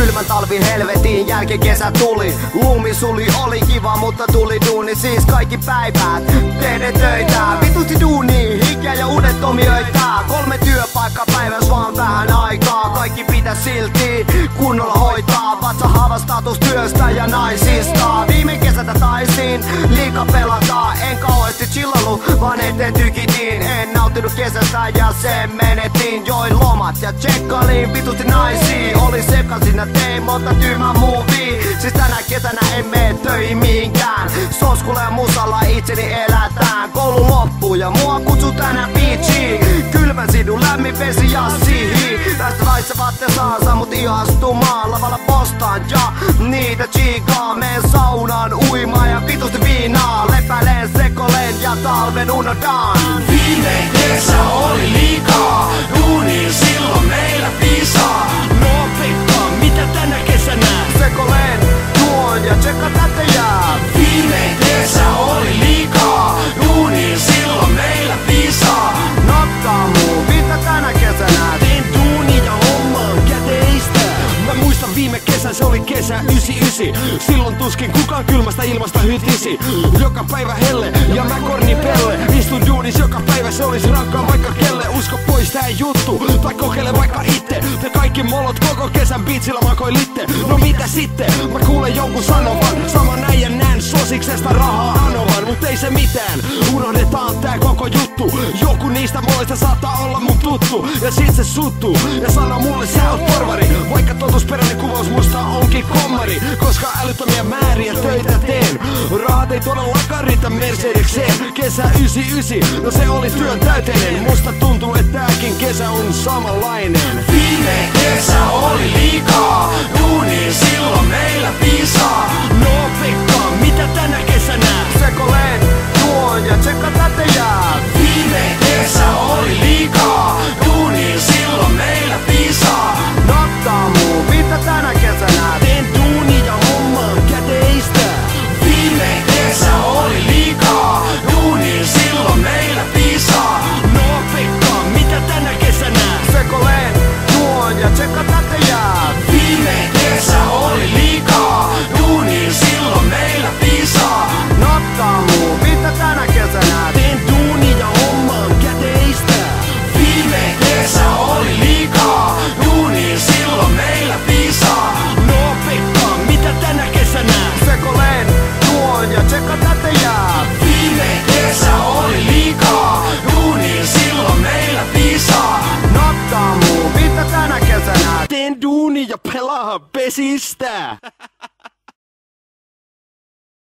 Kylmän talvi helvetin jälkeen kesä tuli. Lumi suli oli kiva, mutta tuli duuni Siis kaikki päivät. Tehdä töitä Vitusti duuni, hikkiä ja unettomioita Kolme työpaikka työstä ja naisista. Viime kesältä taisin liika pelata En kauheasti chillallu, vaan eteen tykitin. En nauttinut kesästä ja sen menetin. Join lomat ja tsekkailin vitusti naisia Oli sekasin ja tein monta tyhmää movie. Siis tänä kesänä en mene töihin mihinkään. Soskulla ja musalla itseni elätään. Koulu loppuu ja mua kutsu tänään beachiin Sidun lämmin vesi ja sihi. Tästä laissa vatte saansa mut ihastumaan. Lavalla postaan ja niitä chigaa Meen saunaan uimaan ja vitusti viinaa Lepäleen sekoleen ja talven unohdaan. Viime kesä oli liikaa, viime kesän, se oli kesä 99 Silloin tuskin kukaan kylmästä ilmasta hytisi. Joka päivä helle ja mä korni pelle. Istun duunis joka päivä, se olisi rankkaa vaikka kelle. Usko pois tää juttu, tai kokeile vaikka itse Te kaikki mollot koko kesän biitsillä makoilitte No mitä sitten? Mä kuulen jonkun sanovan. Sama näin ja näin suosiksesta rahaa Mut ei se mitään, unohdetaan tää koko juttu. Joku niistä mollista saattaa olla mun tuttu. Ja sit se suttuu ja sanoo mulle sä oot porvari. Vaikka totusperäinen kuvaus musta onkin kommari. Koska älyttömiä määriä töitä teen. Rahat ei todellakaan riitä Mercedekseen Kesä 99, no se oli työn täyteinen. Musta tuntuu että tääkin kesä on samanlainen. Viime kesä oli Nottaa muu, mitä tänä kesänä Teen